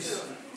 Peace.